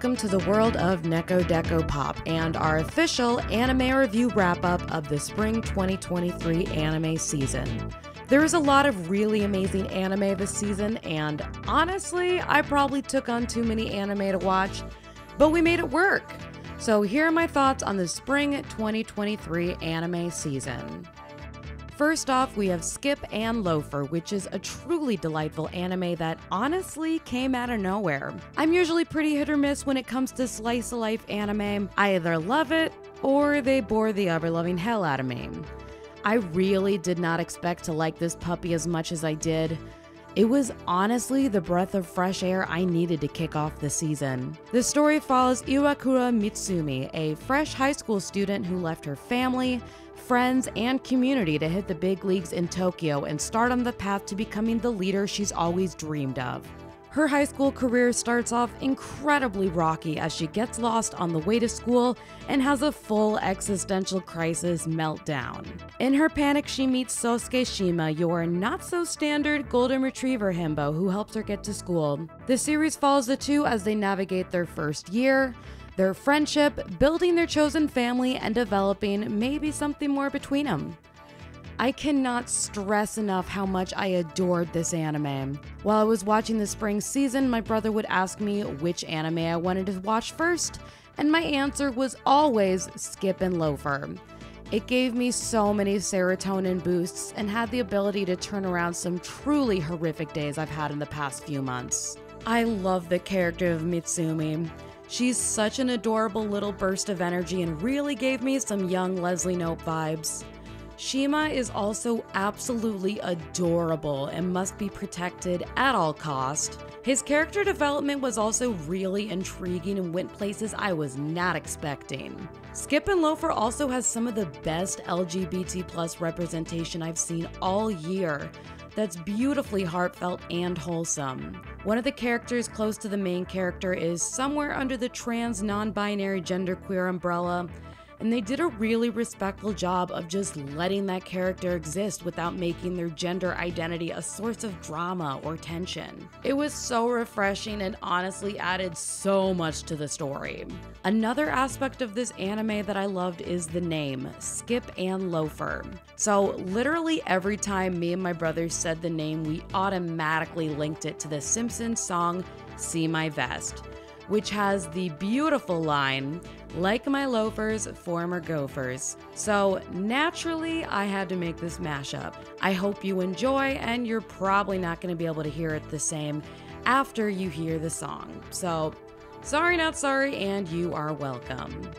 Welcome to the world of Neko Deco Pop and our official anime review wrap up of the spring 2023 anime season. There is a lot of really amazing anime this season, and honestly, I probably took on too many anime to watch, but we made it work. So, here are my thoughts on the spring 2023 anime season. First off, we have Skip and Loafer, which is a truly delightful anime that honestly came out of nowhere. I'm usually pretty hit or miss when it comes to slice of life anime. I either love it or they bore the ever loving hell out of me. I really did not expect to like this puppy as much as I did. It was honestly the breath of fresh air I needed to kick off the season. The story follows Iwakura Mitsumi, a fresh high school student who left her family, friends, and community to hit the big leagues in Tokyo and start on the path to becoming the leader she's always dreamed of. Her high school career starts off incredibly rocky as she gets lost on the way to school and has a full existential crisis meltdown. In her panic, she meets Sosuke Shima, your not so standard golden retriever himbo who helps her get to school. The series follows the two as they navigate their first year, their friendship, building their chosen family, and developing maybe something more between them. I cannot stress enough how much I adored this anime. While I was watching the spring season, my brother would ask me which anime I wanted to watch first, and my answer was always Skip and Loafer. It gave me so many serotonin boosts and had the ability to turn around some truly horrific days I've had in the past few months. I love the character of Mitsumi. She's such an adorable little burst of energy and really gave me some young Leslie Knope vibes. Shima is also absolutely adorable and must be protected at all cost. His character development was also really intriguing and went places I was not expecting. Skip and Loafer also has some of the best LGBT plus representation I've seen all year, that's beautifully heartfelt and wholesome. One of the characters close to the main character is somewhere under the trans, non binary, genderqueer umbrella, and they did a really respectful job of just letting that character exist without making their gender identity a source of drama or tension. It was so refreshing and honestly added so much to the story. Another aspect of this anime that I loved is the name Skip and Loafer. So, literally every time me and my brother said the name, we automatically linked it to the Simpsons song See My Vest which has the beautiful line, like my loafers, former gophers. So naturally, I had to make this mashup. I hope you enjoy, and you're probably not going to be able to hear it the same after you hear the song. So, sorry, not sorry, and you are welcome.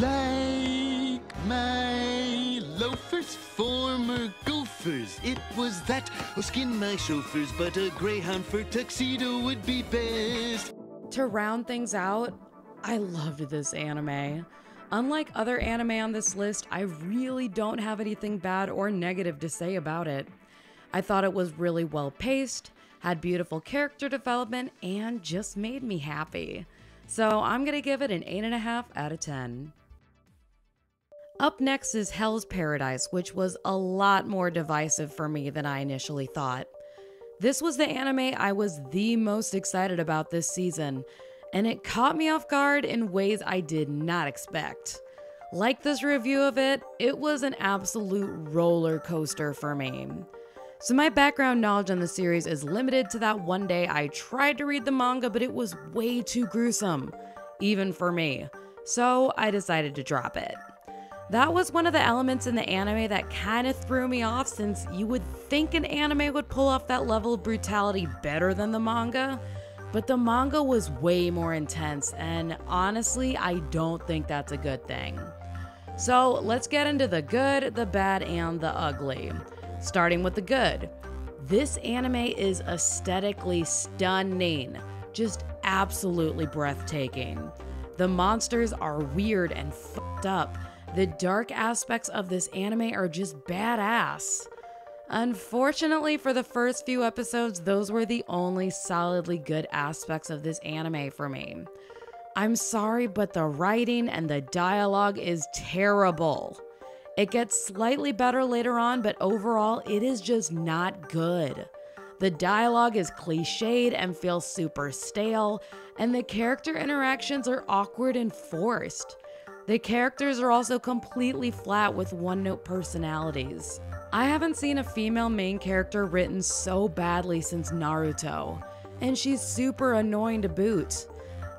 Like my loafers, former gophers. It was that, or skin my chauffeurs, but a greyhound for tuxedo would be best. To round things out, I loved this anime. Unlike other anime on this list, I really don't have anything bad or negative to say about it. I thought it was really well paced, had beautiful character development, and just made me happy. So I'm gonna give it an 8.5 out of 10. Up next is Hell's Paradise, which was a lot more divisive for me than I initially thought. This was the anime I was the most excited about this season, and it caught me off guard in ways I did not expect. Like this review of it, it was an absolute roller coaster for me. So, my background knowledge on the series is limited to that one day I tried to read the manga, but it was way too gruesome, even for me. So, I decided to drop it. That was one of the elements in the anime that kind of threw me off since you would think an anime would pull off that level of brutality better than the manga. But the manga was way more intense, and honestly, I don't think that's a good thing. So let's get into the good, the bad, and the ugly. Starting with the good. This anime is aesthetically stunning, just absolutely breathtaking. The monsters are weird and fucked up the dark aspects of this anime are just badass. Unfortunately, for the first few episodes, those were the only solidly good aspects of this anime for me. I'm sorry, but the writing and the dialogue is terrible. It gets slightly better later on, but overall, it is just not good. The dialogue is cliched and feels super stale, and the character interactions are awkward and forced. The characters are also completely flat with one note personalities. I haven't seen a female main character written so badly since Naruto, and she's super annoying to boot.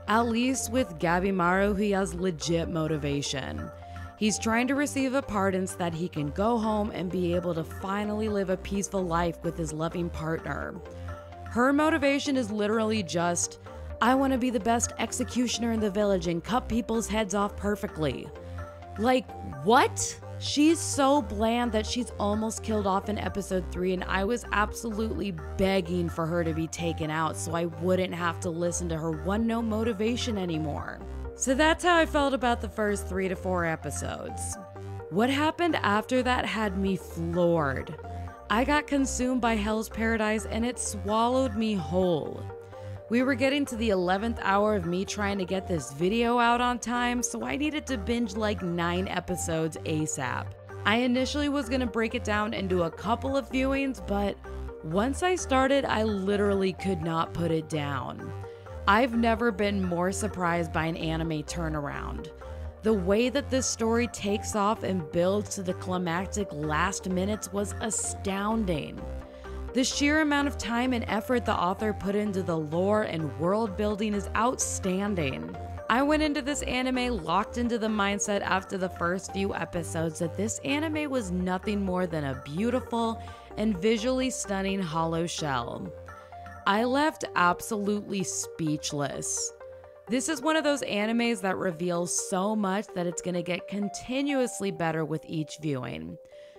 At least with Gabimaru, he has legit motivation. He's trying to receive a pardon so that he can go home and be able to finally live a peaceful life with his loving partner. Her motivation is literally just, I want to be the best executioner in the village and cut people's heads off perfectly. Like, what? She's so bland that she's almost killed off in episode 3, and I was absolutely begging for her to be taken out so I wouldn't have to listen to her one note motivation anymore. So that's how I felt about the first 3 to 4 episodes. What happened after that had me floored. I got consumed by Hell's Paradise and it swallowed me whole. We were getting to the 11th hour of me trying to get this video out on time, so I needed to binge like 9 episodes ASAP. I initially was gonna break it down into a couple of viewings, but once I started, I literally could not put it down. I've never been more surprised by an anime turnaround. The way that this story takes off and builds to the climactic last minutes was astounding. The sheer amount of time and effort the author put into the lore and world building is outstanding. I went into this anime locked into the mindset after the first few episodes that this anime was nothing more than a beautiful and visually stunning hollow shell. I left absolutely speechless. This is one of those animes that reveals so much that it's going to get continuously better with each viewing.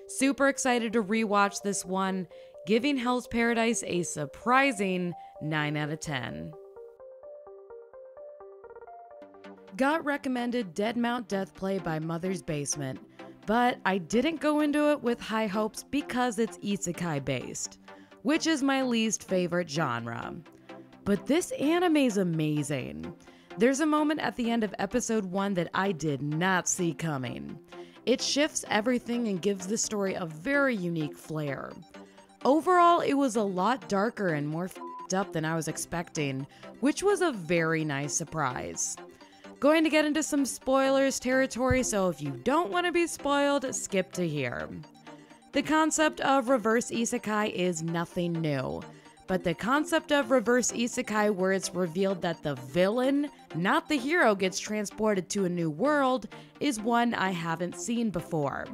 Super excited to rewatch this one giving Hell's Paradise a surprising 9 out of 10. Got recommended Dead Mount Death Play by Mother's Basement, but I didn't go into it with high hopes because it's isekai based, which is my least favorite genre. But this anime is amazing. There's a moment at the end of episode 1 that I did not see coming. It shifts everything and gives the story a very unique flair. Overall, it was a lot darker and more up than I was expecting, which was a very nice surprise. Going to get into some spoilers territory, so if you don't want to be spoiled, skip to here. The concept of reverse isekai is nothing new, but the concept of reverse isekai, where it's revealed that the villain, not the hero, gets transported to a new world, is one I haven't seen before.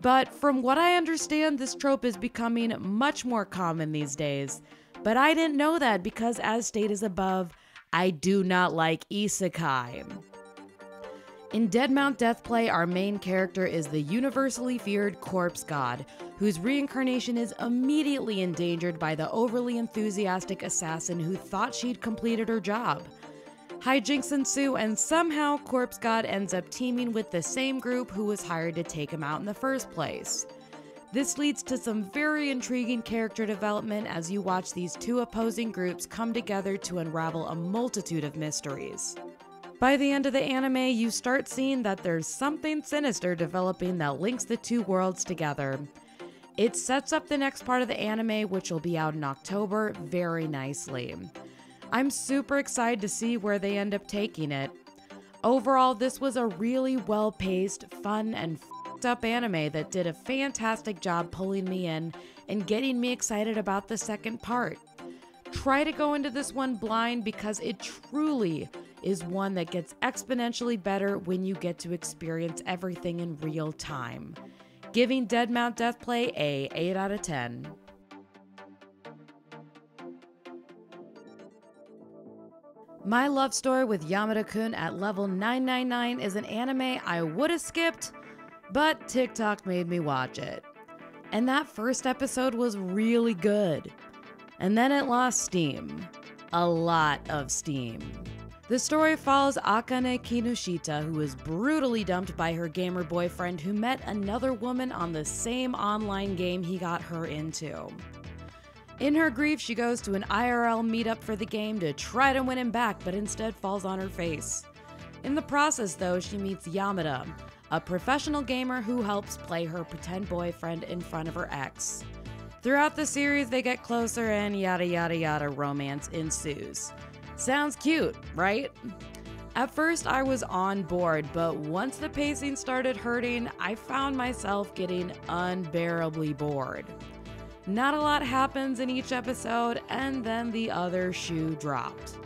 But from what I understand, this trope is becoming much more common these days. But I didn't know that because, as stated above, I do not like isekai. In Dead Mount Deathplay, our main character is the universally feared corpse god, whose reincarnation is immediately endangered by the overly enthusiastic assassin who thought she'd completed her job. Hijinks ensue, and somehow Corpse God ends up teaming with the same group who was hired to take him out in the first place. This leads to some very intriguing character development as you watch these two opposing groups come together to unravel a multitude of mysteries. By the end of the anime, you start seeing that there's something sinister developing that links the two worlds together. It sets up the next part of the anime, which will be out in October, very nicely. I'm super excited to see where they end up taking it. Overall, this was a really well paced, fun, and up anime that did a fantastic job pulling me in and getting me excited about the second part. Try to go into this one blind because it truly is one that gets exponentially better when you get to experience everything in real time. Giving Dead Mount Deathplay a 8 out of 10. My Love Story with Yamada Kun at level 999 is an anime I would have skipped, but TikTok made me watch it. And that first episode was really good. And then it lost steam. A lot of steam. The story follows Akane Kinoshita, who is brutally dumped by her gamer boyfriend who met another woman on the same online game he got her into. In her grief, she goes to an IRL meetup for the game to try to win him back, but instead falls on her face. In the process, though, she meets Yamada, a professional gamer who helps play her pretend boyfriend in front of her ex. Throughout the series, they get closer and yada yada yada romance ensues. Sounds cute, right? At first, I was on board, but once the pacing started hurting, I found myself getting unbearably bored. Not a lot happens in each episode, and then the other shoe dropped.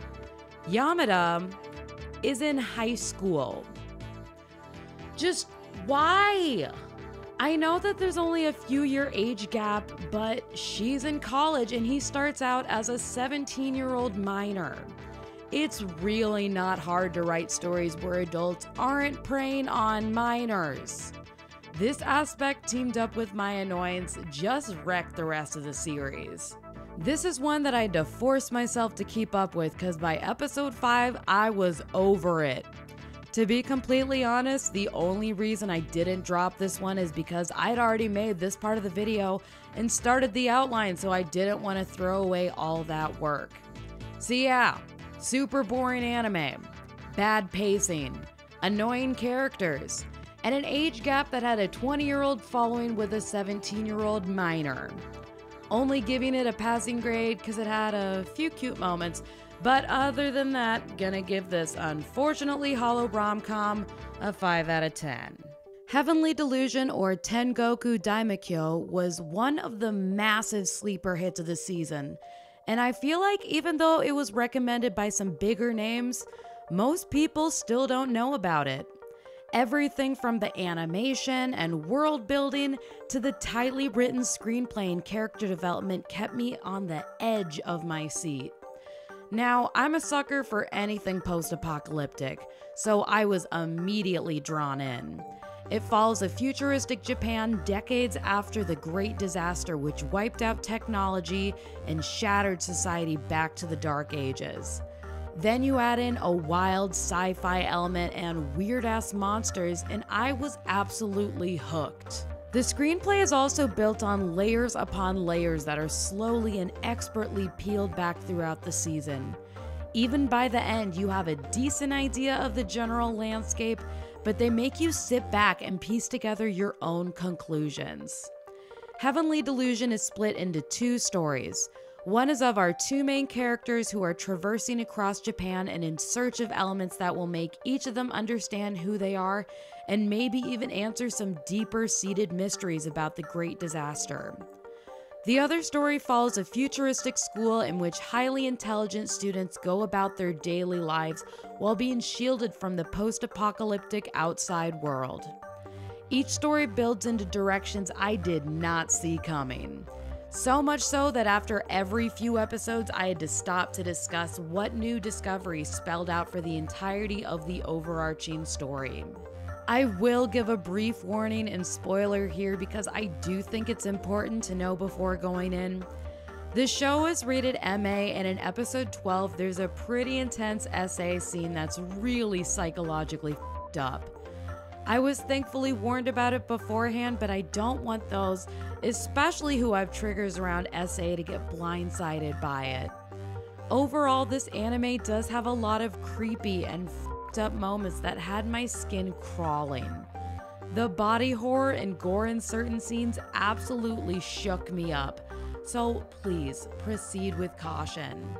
Yamada is in high school. Just why? I know that there's only a few year age gap, but she's in college and he starts out as a 17 year old minor. It's really not hard to write stories where adults aren't preying on minors. This aspect, teamed up with my annoyance, just wrecked the rest of the series. This is one that I had to force myself to keep up with because by episode 5, I was over it. To be completely honest, the only reason I didn't drop this one is because I'd already made this part of the video and started the outline, so I didn't want to throw away all that work. So, yeah, super boring anime, bad pacing, annoying characters, and an age gap that had a 20 year old following with a 17 year old minor. Only giving it a passing grade because it had a few cute moments, but other than that, gonna give this unfortunately hollow rom-com a 5 out of 10. Heavenly Delusion or Tengoku Daimakyo was one of the massive sleeper hits of the season. And I feel like even though it was recommended by some bigger names, most people still don't know about it. Everything from the animation and world building to the tightly written screenplay and character development kept me on the edge of my seat. Now, I'm a sucker for anything post apocalyptic, so I was immediately drawn in. It follows a futuristic Japan decades after the Great Disaster, which wiped out technology and shattered society back to the Dark Ages. Then you add in a wild sci fi element and weird ass monsters, and I was absolutely hooked. The screenplay is also built on layers upon layers that are slowly and expertly peeled back throughout the season. Even by the end, you have a decent idea of the general landscape, but they make you sit back and piece together your own conclusions. Heavenly Delusion is split into two stories. One is of our two main characters who are traversing across Japan and in search of elements that will make each of them understand who they are and maybe even answer some deeper seated mysteries about the Great Disaster. The other story follows a futuristic school in which highly intelligent students go about their daily lives while being shielded from the post apocalyptic outside world. Each story builds into directions I did not see coming. So much so that after every few episodes, I had to stop to discuss what new discoveries spelled out for the entirety of the overarching story. I will give a brief warning and spoiler here because I do think it's important to know before going in. The show is rated MA, and in episode 12, there's a pretty intense SA scene that's really psychologically up. I was thankfully warned about it beforehand, but I don't want those, especially who have triggers around SA, to get blindsided by it. Overall, this anime does have a lot of creepy and up moments that had my skin crawling. The body horror and gore in certain scenes absolutely shook me up, so please proceed with caution.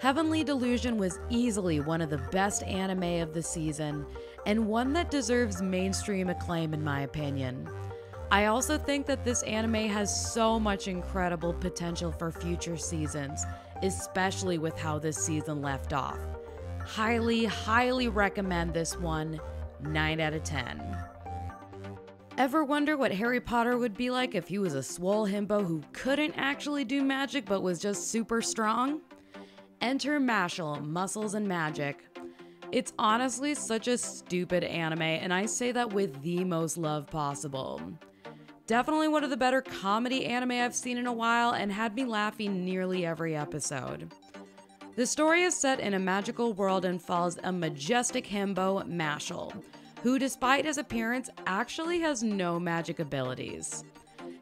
Heavenly Delusion was easily one of the best anime of the season, and one that deserves mainstream acclaim, in my opinion. I also think that this anime has so much incredible potential for future seasons, especially with how this season left off. Highly, highly recommend this one, 9 out of 10. Ever wonder what Harry Potter would be like if he was a swole himbo who couldn't actually do magic but was just super strong? Enter Mashle, Muscles and Magic. It's honestly such a stupid anime, and I say that with the most love possible. Definitely one of the better comedy anime I've seen in a while and had me laughing nearly every episode. The story is set in a magical world and follows a majestic himbo, Mashle, who, despite his appearance, actually has no magic abilities.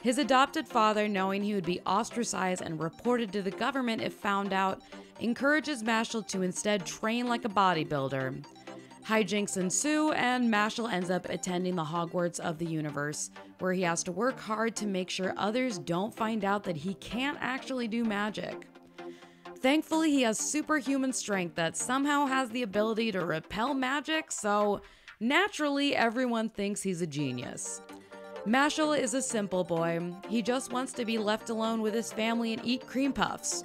His adopted father, knowing he would be ostracized and reported to the government if found out, encourages Mashle to instead train like a bodybuilder. Hijinks ensue, and Mashle ends up attending the Hogwarts of the universe, where he has to work hard to make sure others don't find out that he can't actually do magic. Thankfully, he has superhuman strength that somehow has the ability to repel magic, so naturally, everyone thinks he's a genius. Mashle is a simple boy. He just wants to be left alone with his family and eat cream puffs.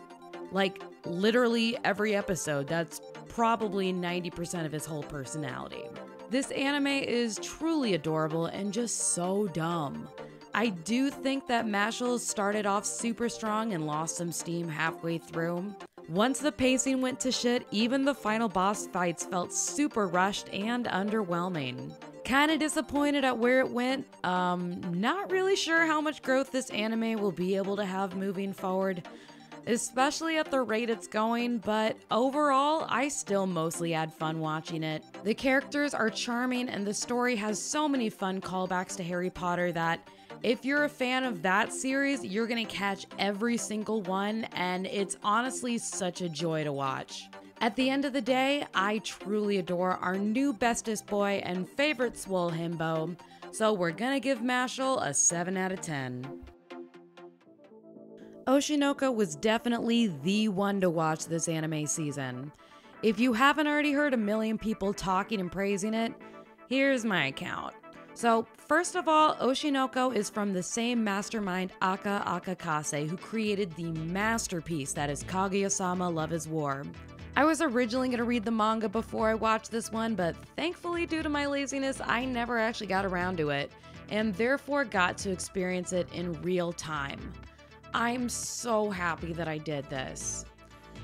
Like, literally every episode, that's probably 90% of his whole personality. This anime is truly adorable and just so dumb. I do think that Mashle started off super strong and lost some steam halfway through. Once the pacing went to shit, even the final boss fights felt super rushed and underwhelming. Kinda disappointed at where it went. Um, not really sure how much growth this anime will be able to have moving forward, especially at the rate it's going, but overall, I still mostly had fun watching it. The characters are charming, and the story has so many fun callbacks to Harry Potter that if you're a fan of that series, you're gonna catch every single one, and it's honestly such a joy to watch. At the end of the day, I truly adore our new bestest boy and favorite swole himbo, so we're gonna give Mashle a 7 out of 10. Oshinoko was definitely the one to watch this anime season. If you haven't already heard a million people talking and praising it, here's my account. So, first of all, Oshinoko is from the same mastermind Aka Akasaka who created the masterpiece that is Kaguya sama Love is War. I was originally going to read the manga before I watched this one, but thankfully, due to my laziness, I never actually got around to it, and therefore got to experience it in real time. I'm so happy that I did this.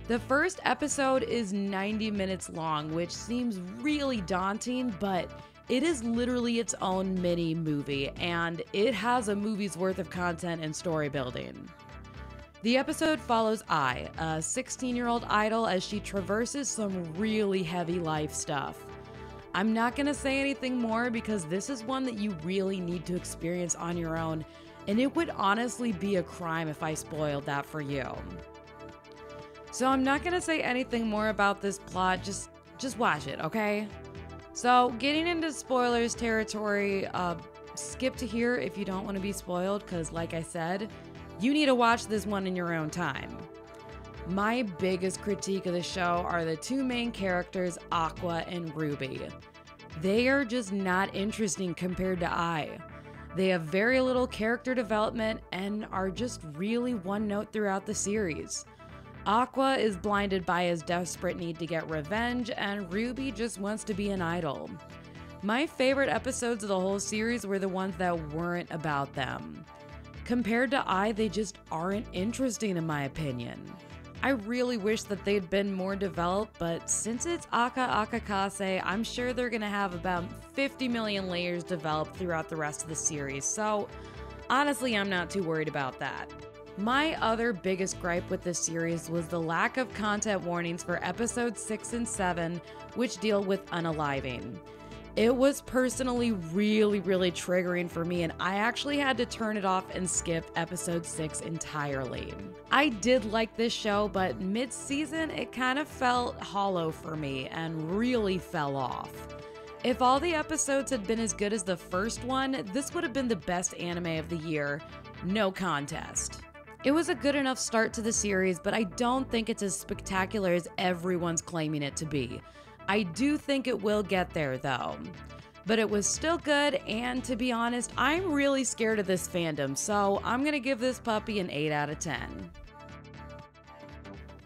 The first episode is 90 minutes long, which seems really daunting, but it is literally its own mini movie, and it has a movie's worth of content and story building. The episode follows Ai, a 16 year old idol, as she traverses some really heavy life stuff. I'm not gonna say anything more because this is one that you really need to experience on your own, and it would honestly be a crime if I spoiled that for you. So I'm not gonna say anything more about this plot, just just watch it, okay? So, getting into spoilers territory, uh, skip to here if you don't want to be spoiled, because, like I said, you need to watch this one in your own time. My biggest critique of the show are the two main characters, Aqua and Ruby. They are just not interesting compared to Ai. They have very little character development and are just really one note throughout the series. Aqua is blinded by his desperate need to get revenge, and Ruby just wants to be an idol. My favorite episodes of the whole series were the ones that weren't about them. Compared to Ai, they just aren't interesting in my opinion. I really wish that they'd been more developed, but since it's Aka Akasaka, I'm sure they're gonna have about 50 million layers developed throughout the rest of the series, so honestly, I'm not too worried about that. My other biggest gripe with this series was the lack of content warnings for episodes 6 and 7, which deal with unaliving. It was personally really, really triggering for me, and I actually had to turn it off and skip episode 6 entirely. I did like this show, but mid season it kind of felt hollow for me and really fell off. If all the episodes had been as good as the first one, this would have been the best anime of the year, no contest. It was a good enough start to the series, but I don't think it's as spectacular as everyone's claiming it to be. I do think it will get there though. But it was still good, and to be honest, I'm really scared of this fandom, so I'm gonna give this puppy an 8 out of 10.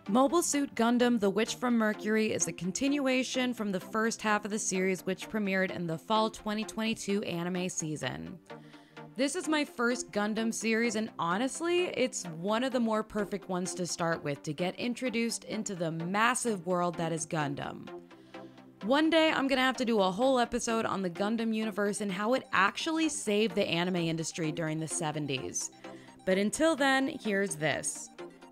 Mobile Suit Gundam The Witch from Mercury is a continuation from the first half of the series, which premiered in the fall 2022 anime season. This is my first Gundam series, and honestly, it's one of the more perfect ones to start with to get introduced into the massive world that is Gundam. One day, I'm gonna have to do a whole episode on the Gundam universe and how it actually saved the anime industry during the 70s. But until then, here's this.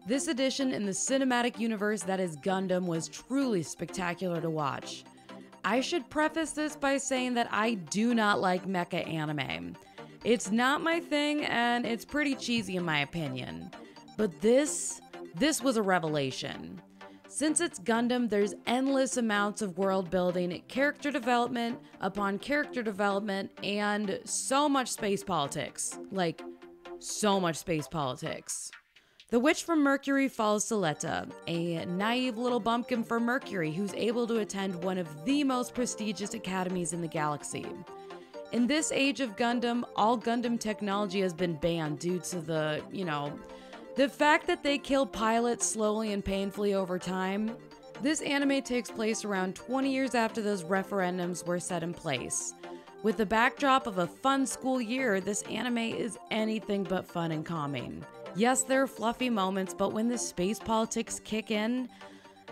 This edition in the cinematic universe that is Gundam was truly spectacular to watch. I should preface this by saying that I do not like mecha anime. It's not my thing and it's pretty cheesy in my opinion. But this, this was a revelation. Since it's Gundam, there's endless amounts of world building, character development upon character development, and so much space politics. Like, so much space politics. The witch from Mercury follows Suletta, a naive little bumpkin from Mercury who's able to attend one of the most prestigious academies in the galaxy. In this age of Gundam, all Gundam technology has been banned due to the, you know, the fact that they kill pilots slowly and painfully over time. This anime takes place around 20 years after those referendums were set in place. With the backdrop of a fun school year, this anime is anything but fun and calming. Yes, there are fluffy moments, but when the space politics kick in,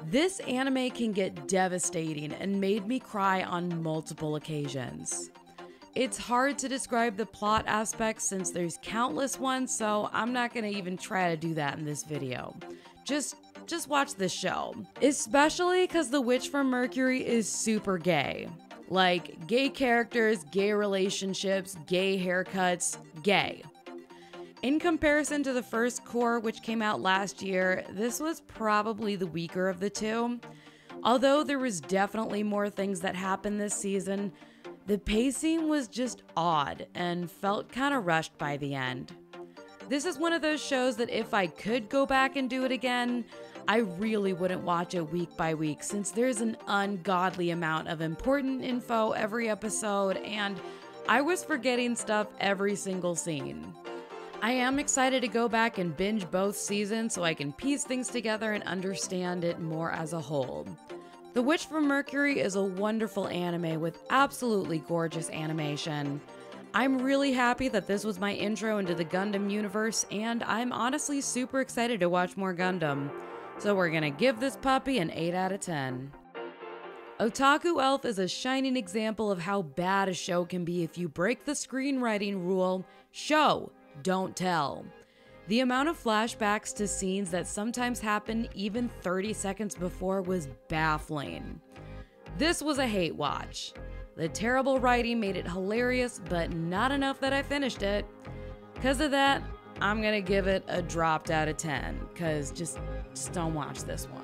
this anime can get devastating and made me cry on multiple occasions. It's hard to describe the plot aspects since there's countless ones, so I'm not gonna even try to do that in this video. Just just watch this show. Especially because The Witch from Mercury is super gay. Like, gay characters, gay relationships, gay haircuts, gay. In comparison to the first core, which came out last year, this was probably the weaker of the two. Although there was definitely more things that happened this season, the pacing was just odd and felt kind of rushed by the end. This is one of those shows that if I could go back and do it again, I really wouldn't watch it week by week since there's an ungodly amount of important info every episode and I was forgetting stuff every single scene. I am excited to go back and binge both seasons so I can piece things together and understand it more as a whole. The Witch from Mercury is a wonderful anime with absolutely gorgeous animation. I'm really happy that this was my intro into the Gundam universe, and I'm honestly super excited to watch more Gundam. So we're gonna give this puppy an 8 out of 10. Otaku Elf is a shining example of how bad a show can be if you break the screenwriting rule show, don't tell. The amount of flashbacks to scenes that sometimes happen even 30 seconds before was baffling. This was a hate watch. The terrible writing made it hilarious, but not enough that I finished it. Because of that, I'm gonna give it a dropped out of 10, because just, just don't watch this one.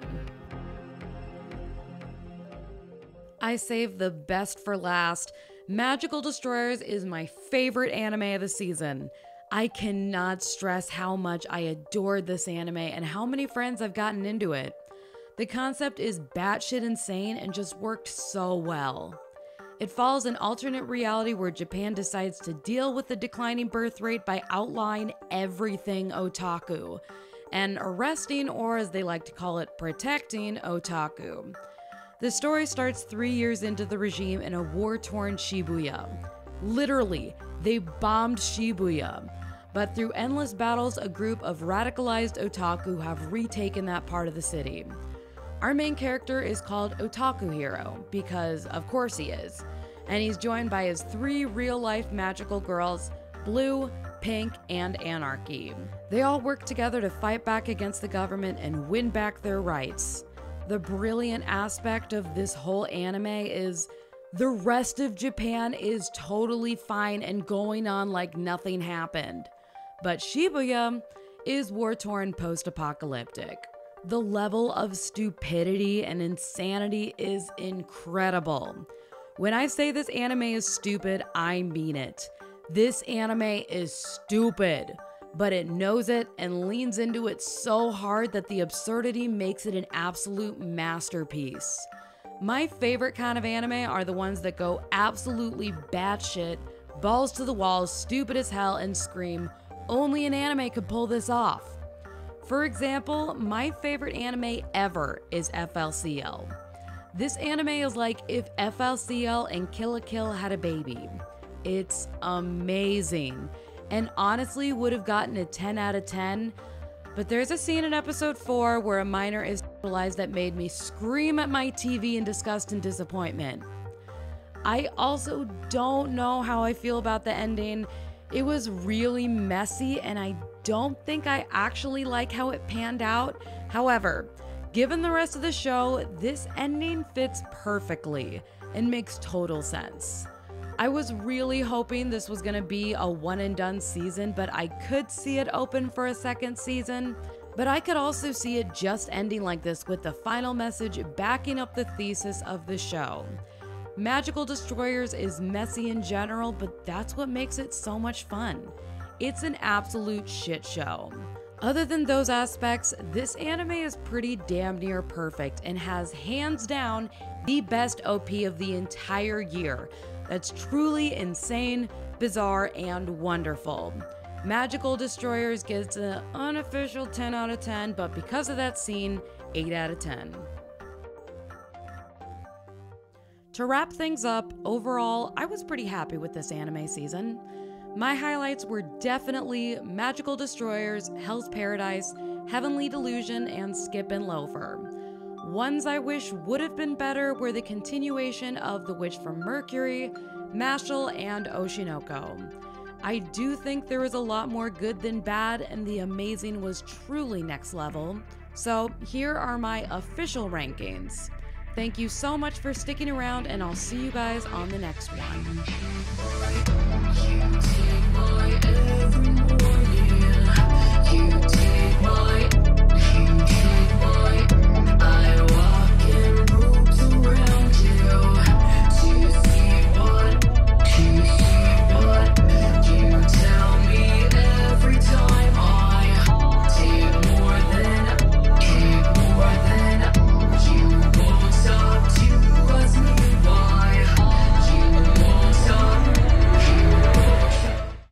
I saved the best for last. Magical Destroyers is my favorite anime of the season. I cannot stress how much I adored this anime and how many friends I've gotten into it. The concept is batshit insane and just worked so well. It follows an alternate reality where Japan decides to deal with the declining birth rate by outlawing everything otaku and arresting, or as they like to call it, protecting otaku. The story starts three years into the regime in a war torn Shibuya. Literally, they bombed Shibuya. But through endless battles, a group of radicalized otaku have retaken that part of the city. Our main character is called Otaku Hero, because of course he is. And he's joined by his three real life magical girls Blue, Pink, and Anarchy. They all work together to fight back against the government and win back their rights. The brilliant aspect of this whole anime is the rest of Japan is totally fine and going on like nothing happened. But Shibuya is war torn post apocalyptic. The level of stupidity and insanity is incredible. When I say this anime is stupid, I mean it. This anime is stupid, but it knows it and leans into it so hard that the absurdity makes it an absolute masterpiece. My favorite kind of anime are the ones that go absolutely batshit, balls to the walls, stupid as hell, and scream, only an anime could pull this off. For example, my favorite anime ever is FLCL. This anime is like if FLCL and Kill la Kill had a baby. It's amazing, and honestly would have gotten a 10 out of 10. But there's a scene in episode 4 where a minor is hospitalized that made me scream at my TV in disgust and disappointment. I also don't know how I feel about the ending. It was really messy, and I don't think I actually like how it panned out. However, given the rest of the show, this ending fits perfectly and makes total sense. I was really hoping this was gonna be a one and done season, but I could see it open for a second season. But I could also see it just ending like this with the final message backing up the thesis of the show. Magical Destroyers is messy in general, but that's what makes it so much fun. It's an absolute shit show. Other than those aspects, this anime is pretty damn near perfect and has hands down the best OP of the entire year. That's truly insane, bizarre, and wonderful. Magical Destroyers gets an unofficial 10 out of 10, but because of that scene, 8 out of 10. To wrap things up, overall, I was pretty happy with this anime season. My highlights were definitely Magical Destroyers, Hell's Paradise, Heavenly Delusion, and Skip and Loafer. Ones I wish would have been better were the continuation of The Witch from Mercury, Mashle, and Oshinoko. I do think there was a lot more good than bad, and the amazing was truly next level. So here are my official rankings. Thank you so much for sticking around, and I'll see you guys on the next one.